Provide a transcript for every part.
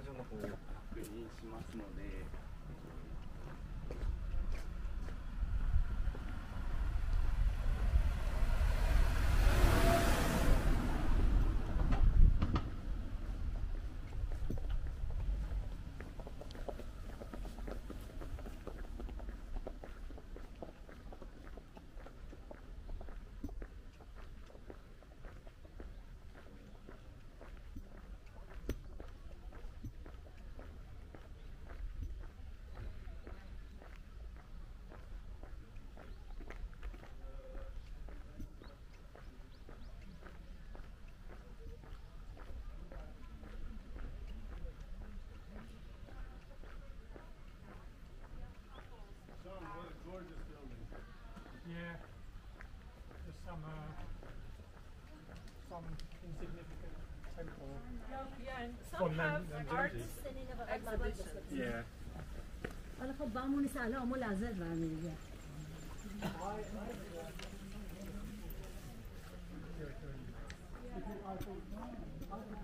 補助の方を確認しますので。Yeah. There's some uh, some insignificant temple. Yeah, and Oh, some Nan- have Nanjing art Ji. exhibitions. Yeah. حالا خب بامون سالا همون لحظه برمیگهこ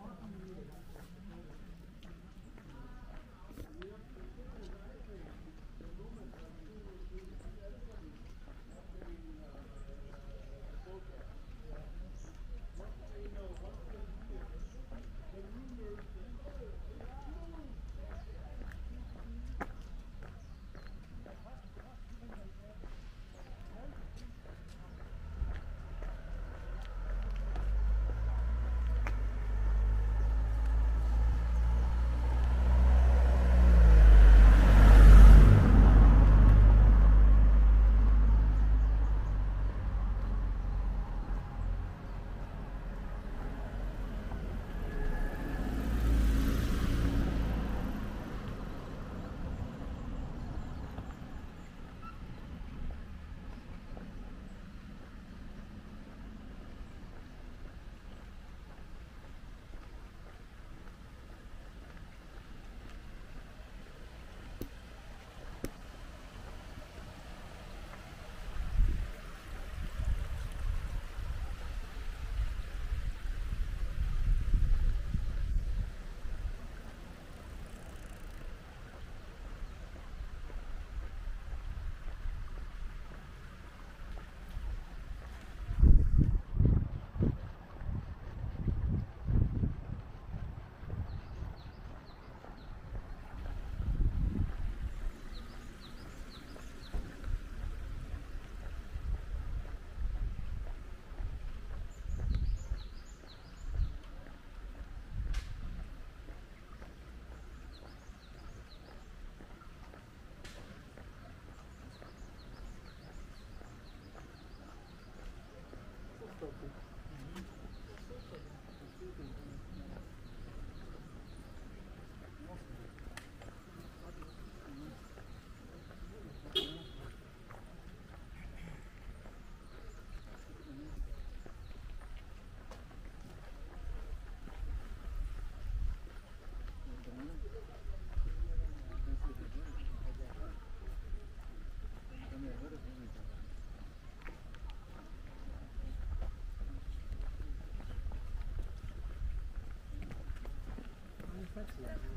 Thank you.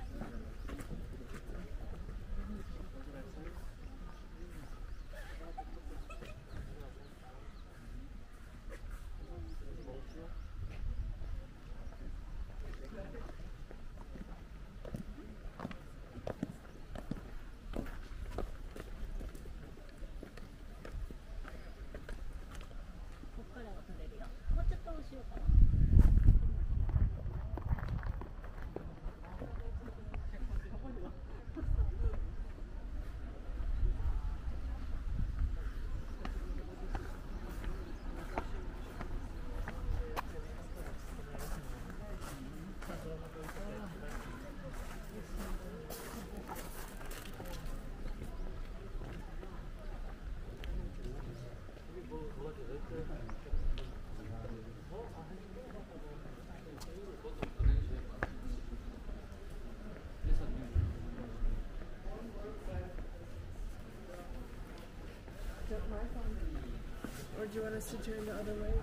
Or do you want us to turn the other way?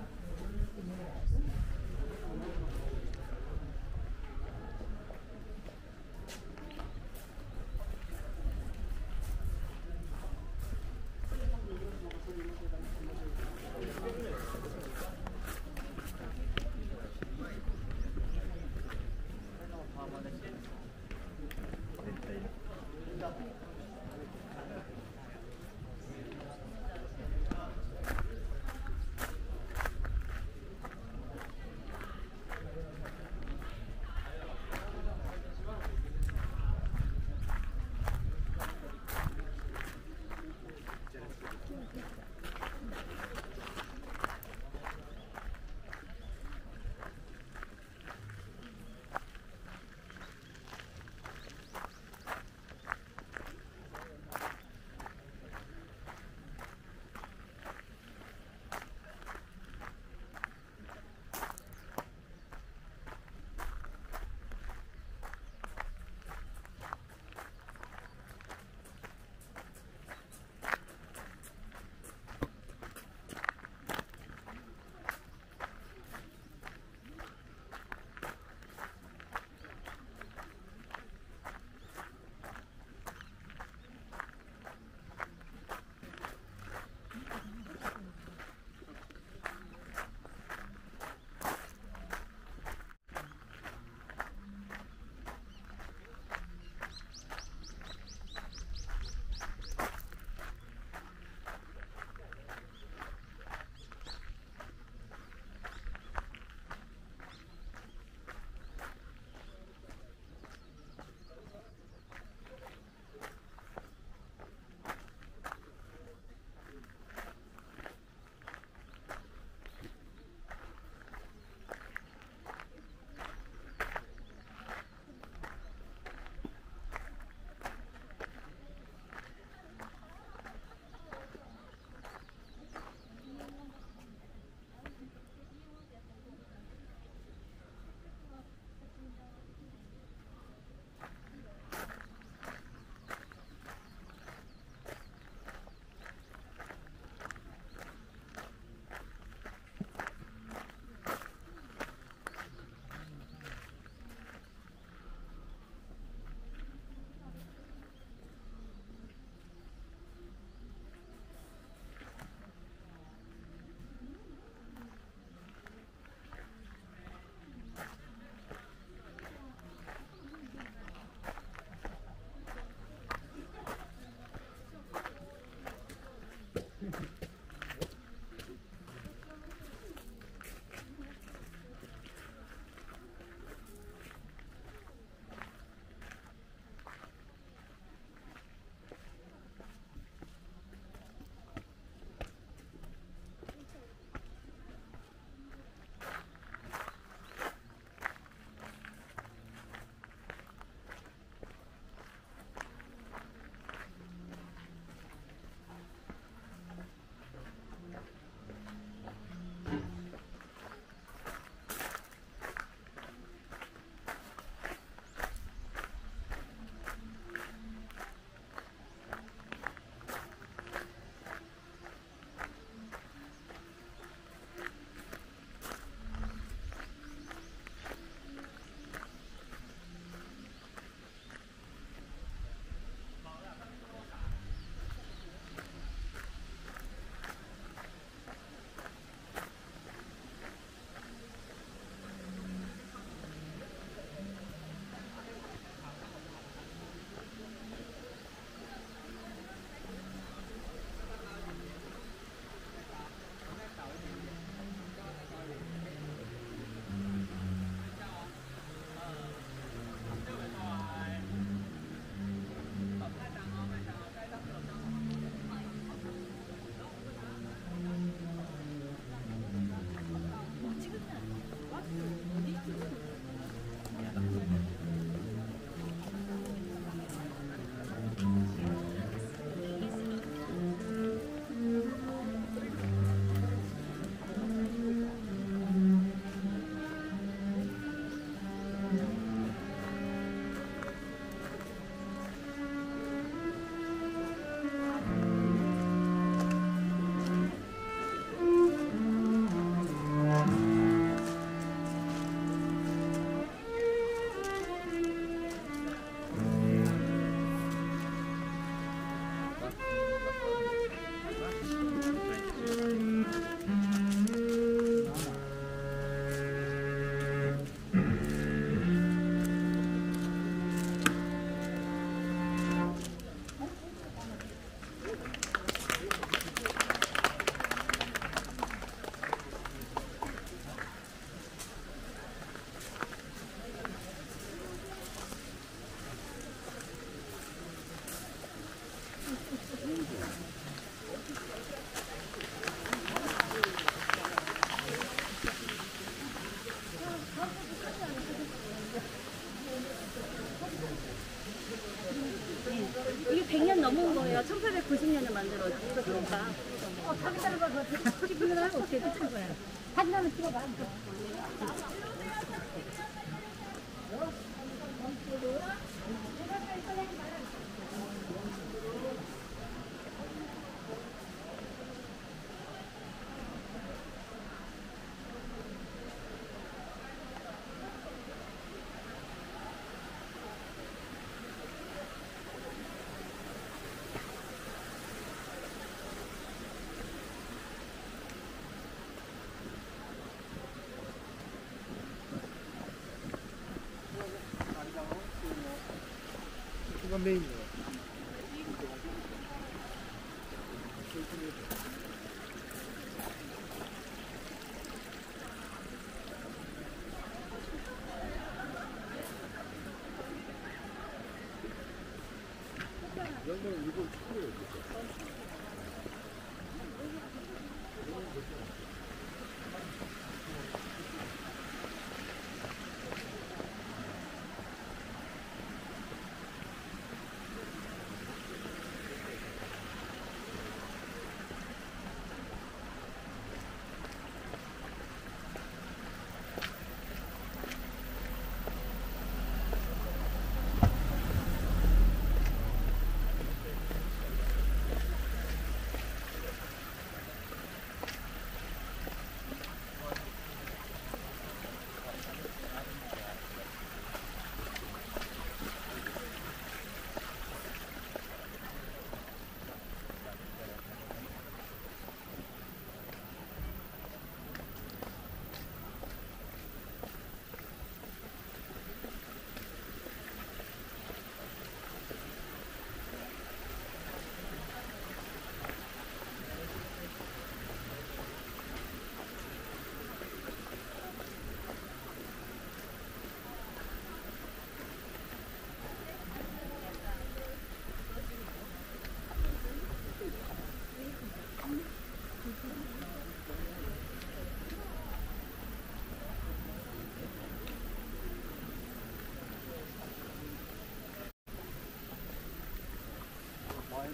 domingo.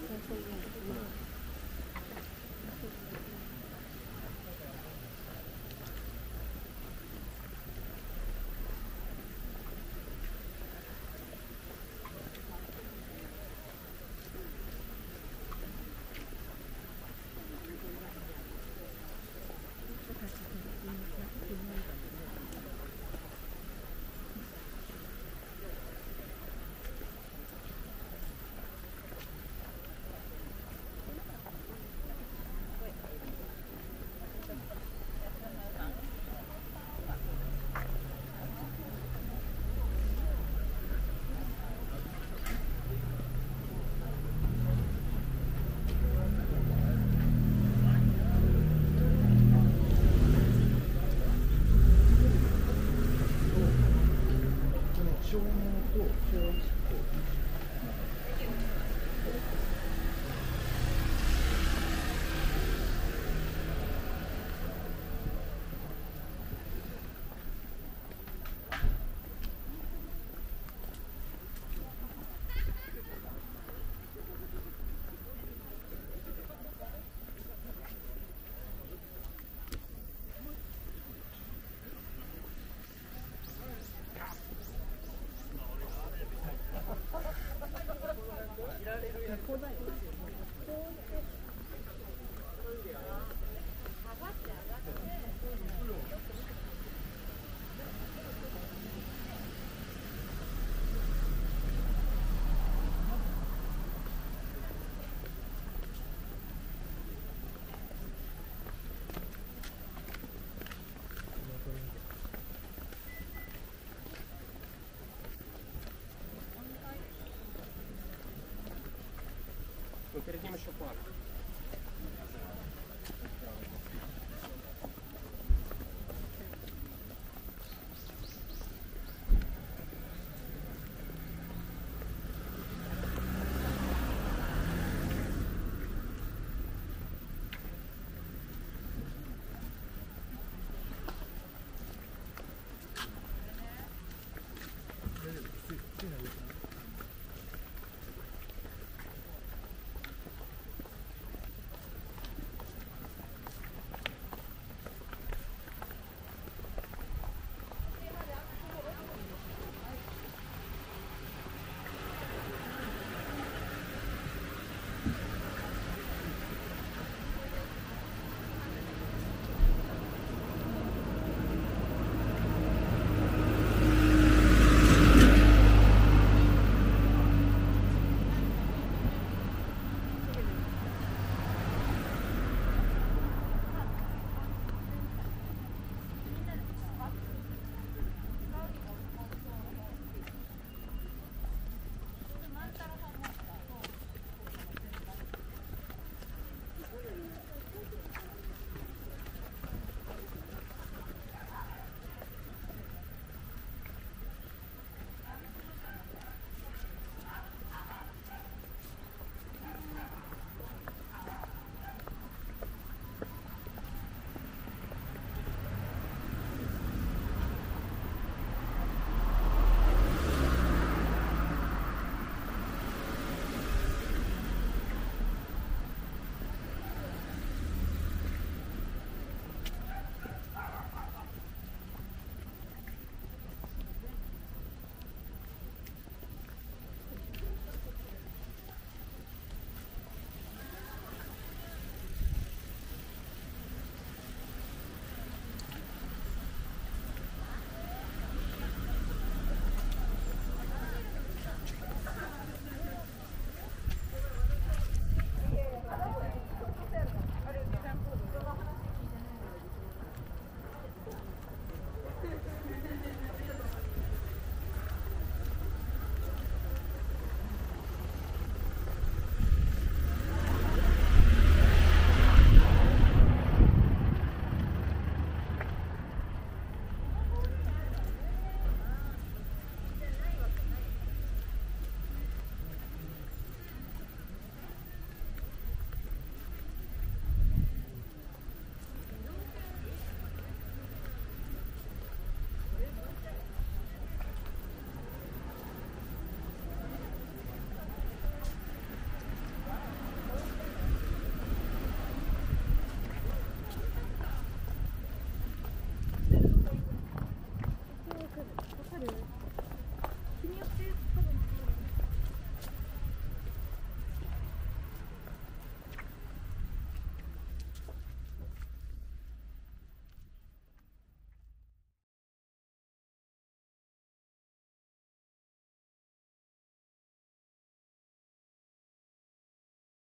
que. перед ним еще план.